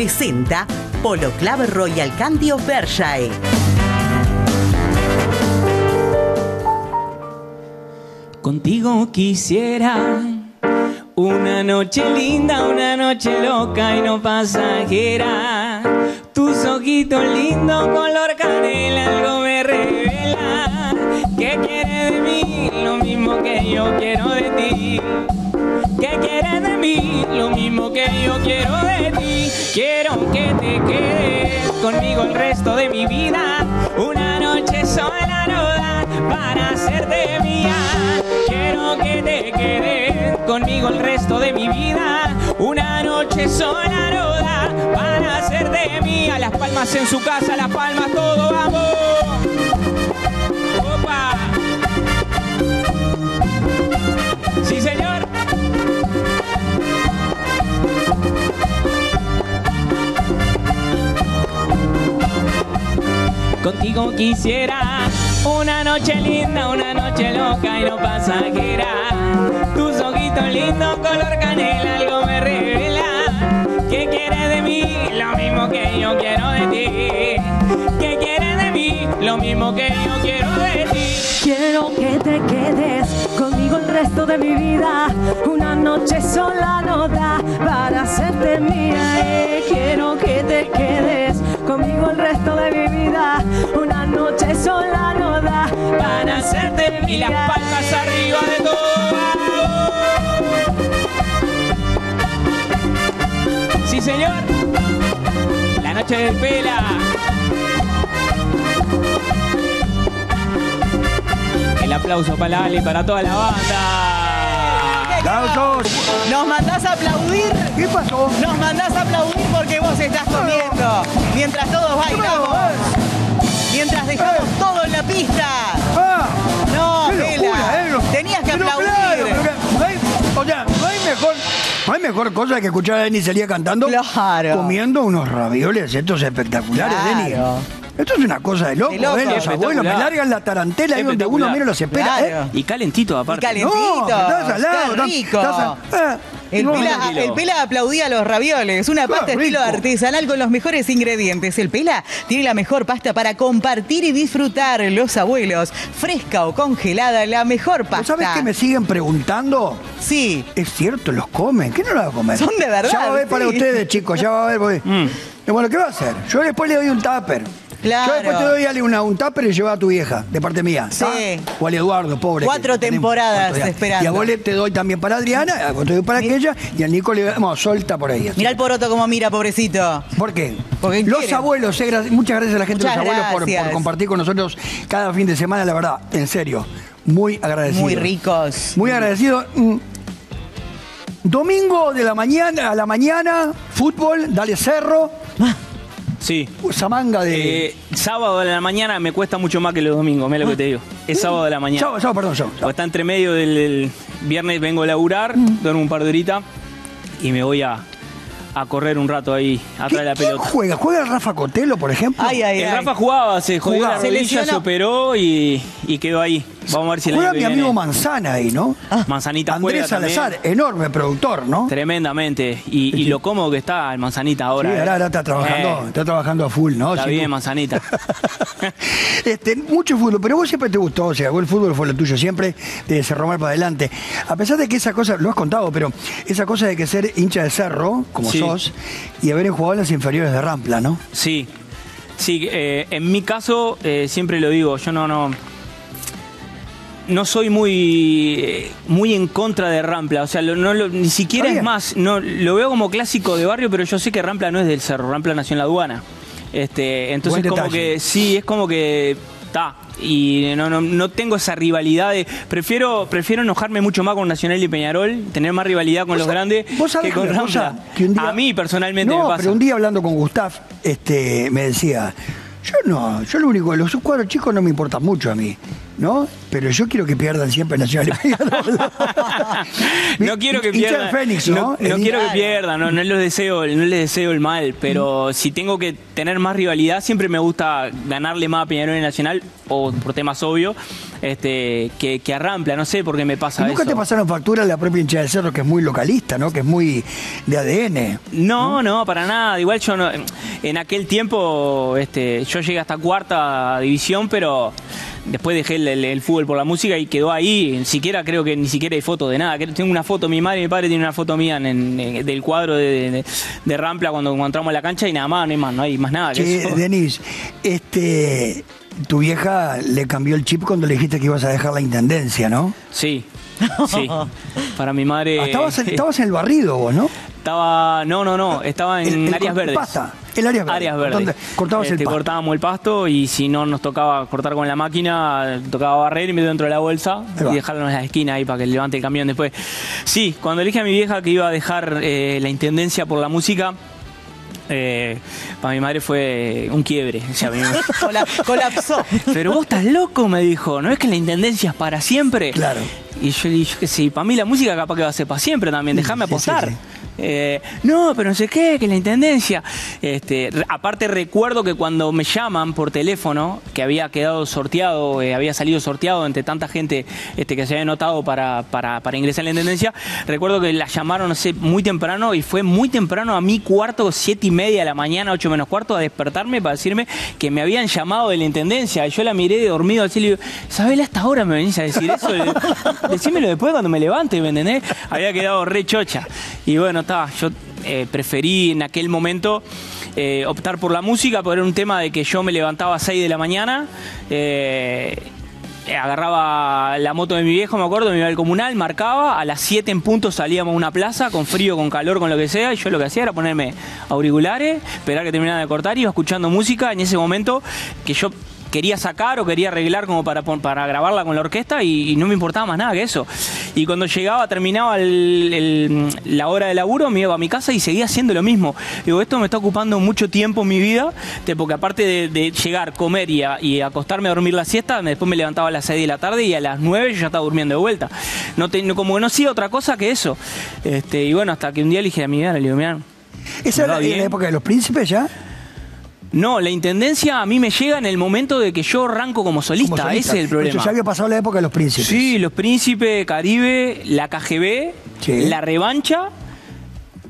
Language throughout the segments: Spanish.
presenta Polo Club Royal Candy of. Contigo quisiera una noche linda, una noche loca y no pasajera. Tus ojitos lindos, color canela, algo me que yo quiero de ti. ¿Qué quieres de mí? Lo mismo que yo quiero de ti. Quiero que te quedes conmigo el resto de mi vida. Una noche sola no da para hacerte mía. Quiero que te quedes conmigo el resto de mi vida. Una noche sola no da para hacerte mía. Las palmas en su casa, las palmas todo, vamos. Opa. Contigo quisiera una noche linda, una noche loca y no pasajera. Tus ojitos lindos, color canela, algo me revela. ¿Qué quieres de mí? Lo mismo que yo quiero de ti. ¿Qué quieres de mí? Lo mismo que yo quiero de ti. Quiero que te quedes conmigo el resto de mi vida. Una noche sola no da para hacerte mía. eh. Quiero que te quedes conmigo el resto de mi vida. Una noche sola no da Para hacerte y las palmas arriba de todo. Sí, señor. La noche del pela. El aplauso para Ale y para toda la banda. ¡Aplausos! Nos mandás a aplaudir, ¿Qué pasó? nos mandás a aplaudir porque vos estás comiendo. Mientras todos bailamos, mientras dejamos todo en la pista. ¡Ah! No, ¡Qué Vela, locura, eh! tenías que aplaudir. no o sea, no hay mejor, no hay mejor cosa que escuchar a Denny Celía cantando Claro. comiendo unos ravioles estos espectaculares, Denny. Esto es una cosa de loco, De loco. ¿eh? Los abuelos me largan la tarantela ahí donde uno Espectacular. menos los espera, Claro. ¿eh? Y calentito aparte. Y calentito. No, que estás al lado, qué estás- rico. estás al- eh, El no, Pela, tranquilo. el Pela aplaudía los ravioles, una Qué pasta estilo rico. artesanal con los mejores ingredientes. El Pela tiene la mejor pasta para compartir y disfrutar. Los abuelos, fresca o congelada, la mejor ¿Vos pasta. sabés que me siguen preguntando? Sí, Es cierto, los comen. ¿Qué no los va a comer? Son de verdad, Ya va a ver para sí. ustedes, chicos, ya va a ver. porque- Mm. Y Bueno, ¿qué va a hacer? Yo después le doy un tupper. Claro. Yo después te doy Ale, una, un tupper y lleva a tu vieja, de parte mía. Sí. O al Eduardo, pobre. Cuatro tenemos temporadas esperando. Y a vos le te doy también para Adriana, a vos te doy para aquella, y al Nico le damos solta por ahí. así. Mira el poroto como mira, pobrecito. ¿Por qué? Porque los abuelos, eh, muchas gracias a la gente de los abuelos por, por compartir con nosotros cada fin de semana, la verdad, en serio. Muy agradecido. Muy ricos. Muy agradecido. Mm. Domingo de la mañana a la mañana, fútbol, dale cerro, Sí. esa manga de. Eh, sábado de la mañana me cuesta mucho más que los domingos, mira lo que te digo. Es sábado de la mañana. Chao, chao, perdón, chao. Porque está entre medio del, del viernes vengo a laburar, duermo un par de horitas y me voy a, a correr un rato ahí atrás de la ¿Quién pelota. juega? ¿Juega Rafa Cotelo, por ejemplo? Ay, ay, El ay. Rafa jugaba, se jugó Jugaba. la Se rodilla, lesionó. se operó y, y quedó ahí. Vamos a ver si Juega mi amigo Manzana ahí, ¿no? Manzanita Andrés. Salazar, enorme productor, ¿no? Tremendamente. Y, y lo cómodo que está el Manzanita ahora. Sí, eh. ahora, ahora está trabajando, Eh, está trabajando a full, ¿no? está Sin bien. Manzanita. este, mucho fútbol, pero vos siempre te gustó, o sea, vos el fútbol fue lo tuyo siempre, de Cerro Mar para adelante. A pesar de que esa cosa, lo has contado, pero esa cosa de que ser hincha de cerro, como Sí. sos, y haber jugado en las inferiores de Rampla, ¿no? Sí, sí, eh, en mi caso eh, siempre lo digo, yo no, no, no soy muy, eh, muy en contra de Rampla, o sea, lo- no lo- ni siquiera es más, no, lo veo como clásico de barrio, pero yo sé que Rampla no es del cerro, Rampla nació en la aduana. Este, entonces como que sí, es como que está. Y no, no, no tengo esa rivalidad de. Prefiero, prefiero enojarme mucho más con Nacional y Peñarol, tener más rivalidad con los grandes vos que con Rampla. que un día- A mí personalmente no, me pasa. pero un día hablando con Gustav, este, me decía, yo no, yo lo único, los cuadros chicos no me importan mucho a mí, ¿no? Pero yo quiero que pierdan siempre Nacional y no quiero que Hincha pierdan. Fénix, ¿no? no, quiero que pierdan, no, no les deseo, no les deseo el mal, pero si tengo que tener más rivalidad, siempre me gusta ganarle más a Peñarol y Nacional, o por temas obvios, este, que, que a Rampla, no sé por qué me pasa ¿Y nunca eso. te pasaron factura la propia hinchada del cerro, que es muy localista, ¿no? Que es muy de ADN. No, no, para nada. Igual yo no, en aquel tiempo este, yo llegué hasta cuarta división, pero después dejé el, el- el fútbol por la música y quedó ahí. Ni siquiera creo que ni siquiera hay foto de nada. Tengo una foto, mi madre y mi padre tienen una foto mía en, en- del cuadro de, de- de Rampla cuando, a la cancha y nada más, no hay más, no hay más nada. que Che, eso. Denis, este, tu vieja le cambió el chip cuando le dijiste que ibas a dejar la intendencia, ¿no? Sí, sí. Para mi madre. Ah, estabas, en, estabas en el barrido vos, ¿no? Estaba, no, no, no, estaba en El- el áreas verdes. pasta, el áreas verdes. Áreas verdes. Donde cortabas el Este, pasto. Cortábamos el pasto y si no nos tocaba cortar con la máquina, tocaba barrer y meter dentro de la bolsa y dejarlo en la esquina ahí para que levante el camión después. Sí, cuando le dije a mi vieja que iba a dejar eh, la intendencia por la música, eh, para mi madre fue un quiebre. O sea, mi- Cola- colapsó. pero vos estás loco, me dijo, ¿no es que la intendencia es para siempre? Claro. Y yo le dije que sí, para mí la música capaz que va a ser para siempre también, déjame Sí, sí, apostar. sí. Eh, no, pero no sé qué, que la intendencia. Este, aparte recuerdo que cuando me llaman por teléfono, que había quedado sorteado, eh, había salido sorteado entre tanta gente este, que se había notado para, para, para ingresar a la intendencia, recuerdo que la llamaron, no sé, muy temprano y fue muy temprano a mi cuarto, siete y media de la mañana, ocho menos cuarto, a despertarme para decirme que me habían llamado de la intendencia. Yo la miré de dormido así le digo, ¿sabes? Hasta ahora me venís a decir eso. Decímelo después cuando me levante, ¿me entendés? Había quedado re chocha. Y bueno, estaba, yo eh, preferí en aquel momento eh, optar por la música, porque un tema de que yo me levantaba a 6 de la mañana. eh, agarraba la moto de mi viejo, me acuerdo, me iba al comunal, marcaba, a las 7 en punto salíamos a una plaza, con frío, con calor, con lo que sea, y yo lo que hacía era ponerme auriculares, esperar que terminara de cortar, iba escuchando música en ese momento que yo quería sacar o quería arreglar como para, para grabarla con la orquesta y, y no me importaba más nada que eso. Y cuando llegaba, terminaba el- el- la hora de laburo, me iba a mi casa y seguía haciendo lo mismo. Digo, esto me está ocupando mucho tiempo en mi vida, porque aparte de, de llegar, comer y, a- y acostarme a dormir la siesta, después me levantaba a las 6 de la tarde y a las 9 yo ya estaba durmiendo de vuelta. No te- no- como que no hacía otra cosa que eso. Este, y bueno, hasta que un día le dije a mi vida, le digo, mira, ¿Esa era bien. la época de los príncipes ya? No, la intendencia a mí me llega en el momento de que yo arranco como solista, Como solista. ese es el problema. Ya había pasado la época de los príncipes. Sí, los Príncipes, Caribe, la KGB, Sí. la revancha.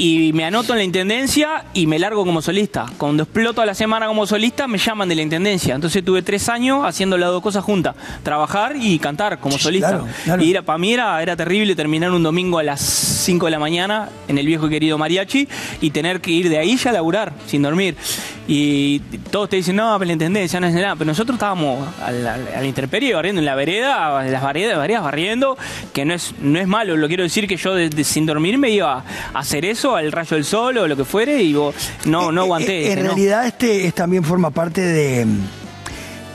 Y me anoto en la intendencia y me largo como solista. Cuando exploto a la semana como solista, me llaman de la intendencia. Entonces tuve tres años haciendo las dos cosas juntas: trabajar y cantar como solista. claro, claro. Y era, para mí era, era terrible terminar un domingo a las 5 de la mañana en el viejo y querido mariachi y tener que ir de ahí ya a laburar sin dormir. Y todos te dicen, no, pero la intendencia no es nada. Pero nosotros estábamos a la, a la intemperie barriendo en la vereda, en las veredas, veredas barriendo, que no es, no es malo. Lo quiero decir que yo de- de- sin dormir me iba a hacer eso al rayo del sol o lo que fuere y vos, no, no Eh, aguanté. eh, En no. realidad este es, también forma parte de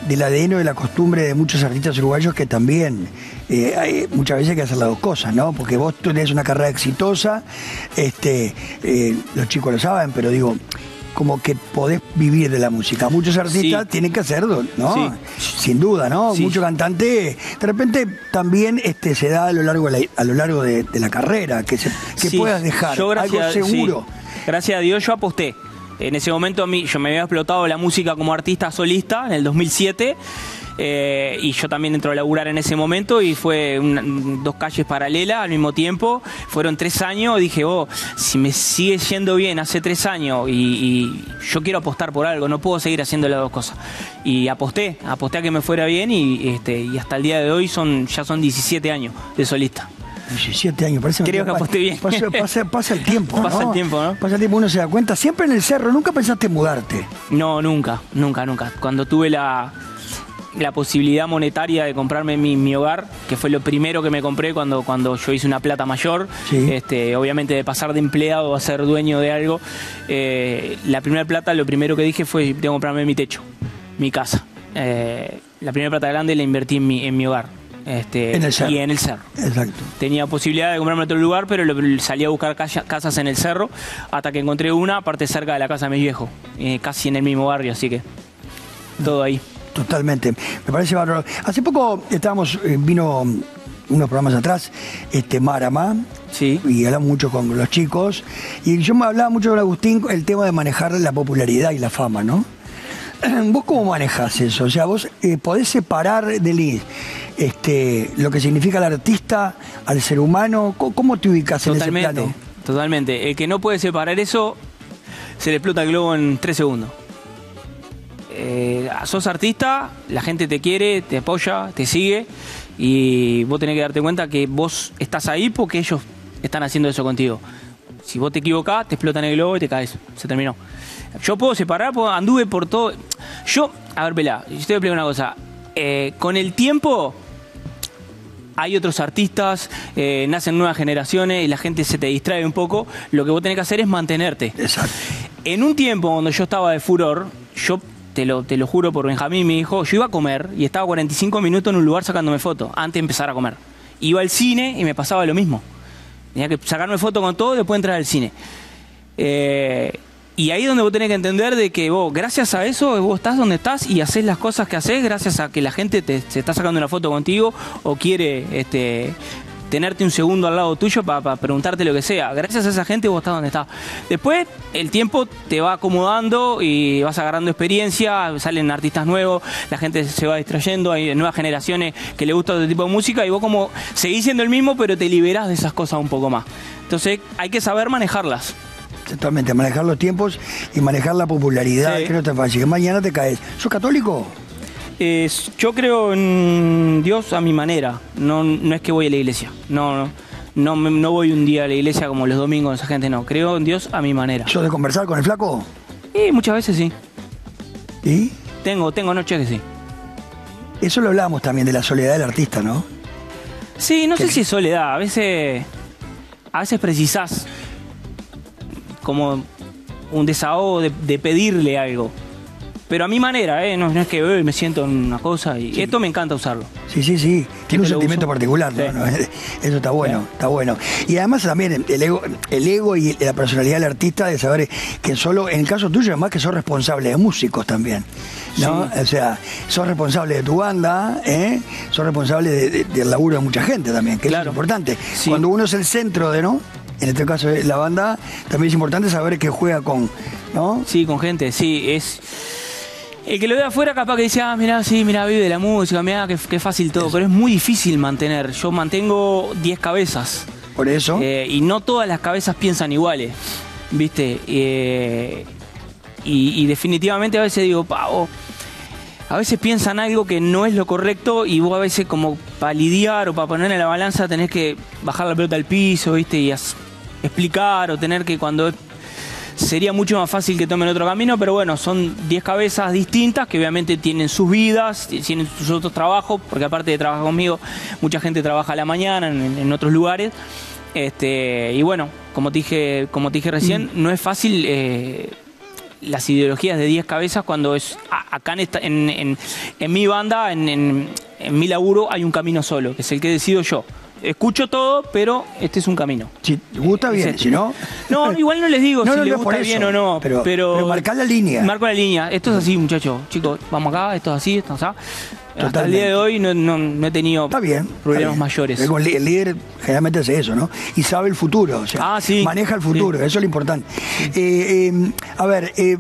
del ADN o de la costumbre de muchos artistas uruguayos que también eh, hay- muchas veces hay que hacer las dos cosas, ¿no? Porque vos tenés una carrera exitosa, este, eh, los chicos lo saben, pero digo, como que podés vivir de la música. Muchos artistas Sí. tienen que hacerlo, ¿no? Sí. Sin duda, ¿no? Sí. Mucho cantante, de repente también este, se da a lo largo de la, a lo largo de, de la carrera, que, se, que puedas dejar yo algo seguro. Gracias a Dios yo aposté. En ese momento a mí, yo me había explotado la música como artista solista en el 2007 eh, y yo también entro a laburar en ese momento y fue una- dos calles paralelas al mismo tiempo. Fueron tres años, dije, oh, si me sigue yendo bien hace tres años y, y yo quiero apostar por algo, no puedo seguir haciendo las dos cosas. Y aposté, aposté a que me fuera bien y, este, y hasta el día de hoy son ya son 17 años de solista. 17 años, parece Creo que aposté bien. Pasa, pasa- pasa el tiempo. Pasa ¿no? el tiempo, ¿no? Pasa el tiempo, uno se da cuenta. Siempre en el cerro, nunca pensaste en mudarte. No, nunca, nunca, nunca. Cuando tuve la, la posibilidad monetaria de comprarme mi, mi hogar, que fue lo primero que me compré cuando, cuando yo hice una plata mayor, Sí. este, obviamente de pasar de empleado a ser dueño de algo, eh, la primera plata, lo primero que dije fue, tengo que comprarme mi techo, mi casa. Eh, la primera plata grande la invertí en mi, en mi hogar. Este, En el cerro. Y en el cerro. Exacto. Tenía posibilidad de comprarme otro lugar, pero lo- salí a buscar casa- casas en el cerro hasta que encontré una, aparte cerca de la casa de mi viejo, eh, casi en el mismo barrio, así que todo ahí. Totalmente. Me parece bárbaro. Hace poco estábamos, eh, vino unos programas atrás, este Marama, Sí. y hablamos mucho con los chicos, y yo me hablaba mucho con Agustín el tema de manejar la popularidad y la fama, ¿no? ¿Vos cómo manejás eso? O sea, vos eh, podés separar del este, lo que significa el artista al ser humano. ¿Cómo, cómo te ubicas en ese Totalmente, plano? totalmente. El que no puede separar eso, se le explota el globo en tres segundos. Eh, sos artista, la gente te quiere, te apoya, te sigue y vos tenés que darte cuenta que vos estás ahí porque ellos están haciendo eso contigo. Si vos te equivocás, te explotan el globo y te caes. Se terminó. Yo puedo separar, puedo- anduve por todo. Yo, a ver, Pelá, yo te voy a explicar una cosa. Eh, con el tiempo, hay otros artistas, eh, nacen nuevas generaciones y la gente se te distrae un poco. Lo que vos tenés que hacer es mantenerte. Exacto. En un tiempo donde yo estaba de furor, yo te lo, te lo juro por Benjamín, mi hijo, yo iba a comer y estaba 45 minutos en un lugar sacándome fotos antes de empezar a comer. Iba al cine y me pasaba lo mismo. Tenía que sacarme foto con todo y después entrar al cine. Eh, y ahí es donde vos tenés que entender de que vos, gracias a eso, vos estás donde estás y haces las cosas que haces gracias a que la gente te, está sacando una foto contigo o quiere este, tenerte un segundo al lado tuyo para preguntarte lo que sea. Gracias a esa gente vos estás donde estás. Después el tiempo te va acomodando y vas agarrando experiencia, salen artistas nuevos, la gente se va distrayendo, hay nuevas generaciones que le gusta otro tipo de música y vos como seguís siendo el mismo pero te liberás de esas cosas un poco más. Entonces hay que saber manejarlas. Totalmente, manejar los tiempos y manejar la popularidad, Sí. que no es tan fácil. Que mañana te caes. ¿Sos católico? Eh, yo creo en Dios a mi manera. No, no es que voy a la iglesia. No, no. No, no voy un día a la iglesia como los domingos, esa gente no. Creo en Dios a mi manera. ¿Sos de conversar con el flaco? Y muchas veces sí. ¿Y? Tengo, tengo noches que sí. Eso lo hablábamos también de la soledad del artista, ¿no? Sí, no sé si es soledad. A veces. A veces precisás. Como un desahogo de, de pedirle algo. Pero a mi manera, ¿eh? No, no es que "Eh, me siento en una cosa y esto me encanta usarlo. Sí, sí, sí. Tiene un sentimiento uso. particular, ¿no? Sí. ¿no? Eso está bueno, está bueno. Y además también el ego, el ego y la personalidad del artista de saber que solo, en el caso tuyo, además que sos responsable de músicos también. ¿No? O sea, sos responsable de tu banda, ¿eh? sos responsable de- de- del laburo de mucha gente también, que Claro. es importante. Cuando uno es el centro de, ¿no? En este caso la banda, también es importante saber que juega con, ¿no? Sí, con gente, sí, es... El que lo ve afuera capaz que dice, ah, mirá, sí, mirá, vive de la música, mirá, qué, qué fácil todo, pero es muy difícil mantener. Yo mantengo 10 cabezas Por eso. eh, y no todas las cabezas piensan iguales, ¿viste? Eh, y, y definitivamente a veces digo, pavo, a veces piensan algo que no es lo correcto y vos a veces como para lidiar o para poner en la balanza tenés que bajar la pelota al piso, ¿viste? Y explicar o tener que cuando sería mucho más fácil que tomen otro camino, pero bueno, son 10 cabezas distintas que obviamente tienen sus vidas, tienen sus otros trabajos, porque aparte de trabajar conmigo, mucha gente trabaja a la mañana en, en otros lugares. Este, y bueno, como te dije, como te dije recién, no es fácil eh, las ideologías de 10 cabezas cuando es a- acá en, esta- en, en- en mi banda, en mi laburo, hay un camino solo, que es el que decido yo. Escucho todo, pero este es un camino. Si gusta bien, si no. No, igual no les digo No, si no, les gusta eso, bien o no. pero- Pero, la línea. Marco la línea. Esto es así, muchachos. Chicos, vamos acá, esto es así, esto es así. Hasta el Totalmente. día de hoy no, no- no he tenido Está bien. problemas bien. mayores. El, líder generalmente hace eso, ¿no? Y sabe el futuro, o sea, Ah, sí. maneja el futuro, eso es lo importante. Eh, eh, a ver, eh,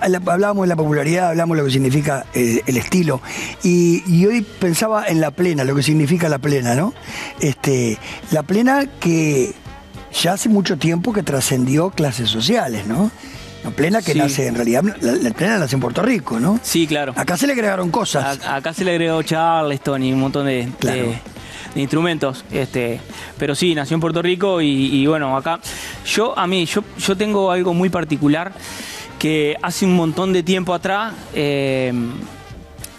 hablábamos de la popularidad, hablamos de lo que significa eh, el estilo, y, y hoy pensaba en la plena, lo que significa la plena, ¿no? Este, la plena que ya hace mucho tiempo que trascendió clases sociales, ¿no? La plena que Sí. nace, en realidad, la, la plena nace en Puerto Rico, ¿no? Sí, claro. Acá se le agregaron cosas. A- acá se le agregó Charleston y un montón de, de- Claro. de instrumentos. Este, pero sí, nació en Puerto Rico y, y bueno, acá. Yo, a mí, yo, yo tengo algo muy particular que hace un montón de tiempo atrás. eh,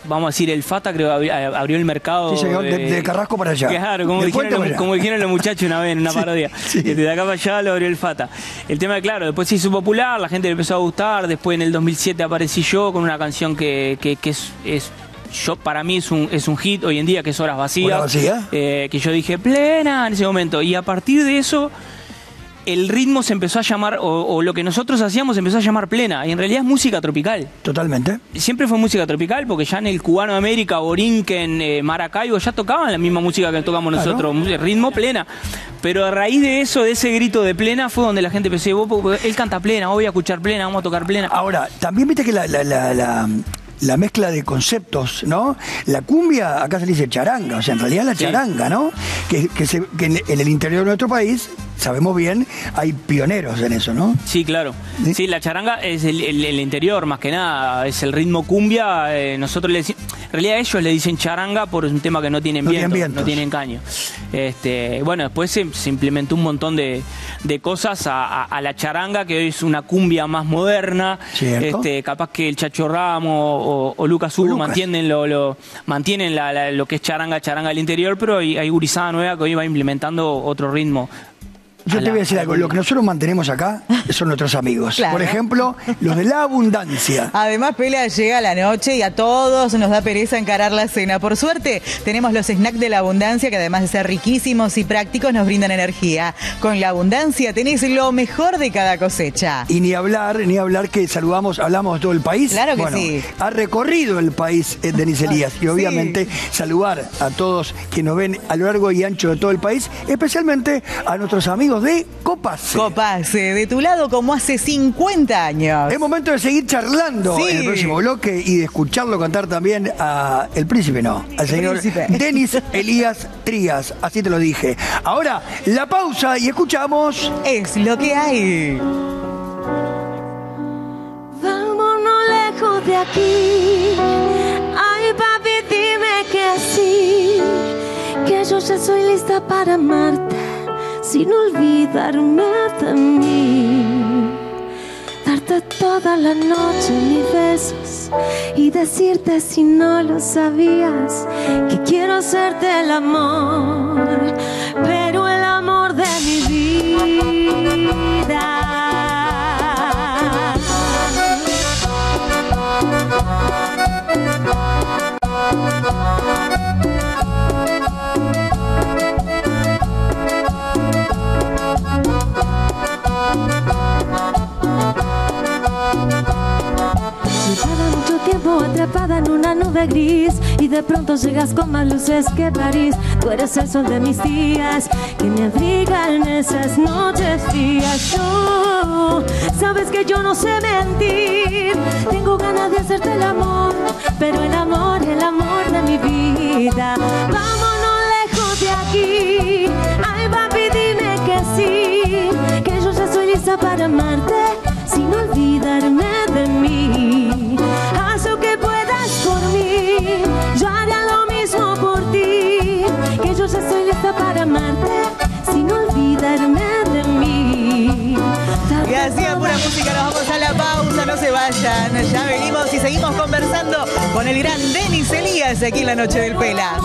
Vamos a decir, el Fata creo que abri- abrió el mercado. Sí, señor, de- de Carrasco para allá. Claro, como, dijeron los, para allá. como dijeron los muchachos una vez en una Sí, parodia. sí. Este, de acá para allá lo abrió el Fata. El tema, claro, después se hizo popular, la gente le empezó a gustar. Después en el 2007 aparecí yo con una canción que, que- que es, es- yo para mí es un, es un hit hoy en día, que es Horas Vacías. ¿Horas Vacías? Eh, que yo dije plena en ese momento. Y a partir de eso, el ritmo se empezó a llamar, o, o lo que nosotros hacíamos se empezó a llamar plena. Y en realidad es música tropical Totalmente. siempre fue música tropical, porque ya en el Cubano América, Borinquen, eh, Maracaibo, ya tocaban la misma música que tocamos nosotros, ritmo plena. Pero a raíz de eso, de ese grito de plena, fue donde la gente empezó, "Vos, porque él canta plena, voy a escuchar plena, vamos a tocar plena. Ahora, también viste que la, la- la- la- la mezcla de conceptos, ¿no? La cumbia, acá se le dice charanga, o sea, en realidad la charanga, ¿no? Que, que se- que en, en el interior de nuestro país, sabemos bien, hay pioneros en eso, ¿no? Sí, claro. ¿Sí? Sí, la charanga es el, el- el interior, más que nada, es el ritmo cumbia. eh, nosotros le decimos, en realidad ellos le dicen charanga por un tema que no tienen No tienen viento, vientos. no tienen caño. Este, bueno, después se, se implementó un montón de, de cosas a, a- a la charanga, que hoy es una cumbia más moderna. Cierto. Este, capaz que el Chacho Ramos o, o Lucas Hugo mantienen lo, lo- mantienen la- la- lo que es charanga, charanga del interior, pero hay, hay gurizada nueva que hoy va implementando otro ritmo. Yo a te voy a decir a algo, lo que nosotros mantenemos acá son nuestros amigos. Claro. Por ejemplo, los de la abundancia. Además, Pela llega la noche y a todos nos da pereza encarar la cena. Por suerte, tenemos los snacks de la abundancia que además de ser riquísimos y prácticos nos brindan energía. Con la abundancia tenés lo mejor de cada cosecha. Y ni hablar, ni hablar que saludamos, hablamos de todo el país. Claro que Bueno, sí. Ha recorrido el país eh, Denis Elías. Y obviamente saludar a todos que nos ven a lo largo y ancho de todo el país, especialmente a nuestros amigos de Copas. Copas, eh, de tu lado como hace 50 años. Es momento de seguir charlando Sí. en el próximo bloque y de escucharlo cantar también a el príncipe, no, al señor príncipe. Denis Elías Trías, así te lo dije. Ahora, la pausa y escuchamos. Es lo que hay. Vámonos lejos de aquí. Ay, papi, dime que sí. Que yo ya soy lista para amarte. Sin olvidarme de mí. Darte toda la noche mis besos. Y decirte si no lo sabías. Que quiero hacerte el amor. Nube gris y de pronto llegas con más luces que París. Tú eres el sol de mis días que me abriga en esas noches frías. Tú sabes que yo no sé mentir. Tengo ganas de hacerte el amor, pero el amor, el amor de mi vida. Vámonos lejos de aquí. Ay, papi, dime que sí, que yo soy lista para amarte vayan. Ya venimos y seguimos conversando con el gran Denis Elías aquí en la Noche del Pela.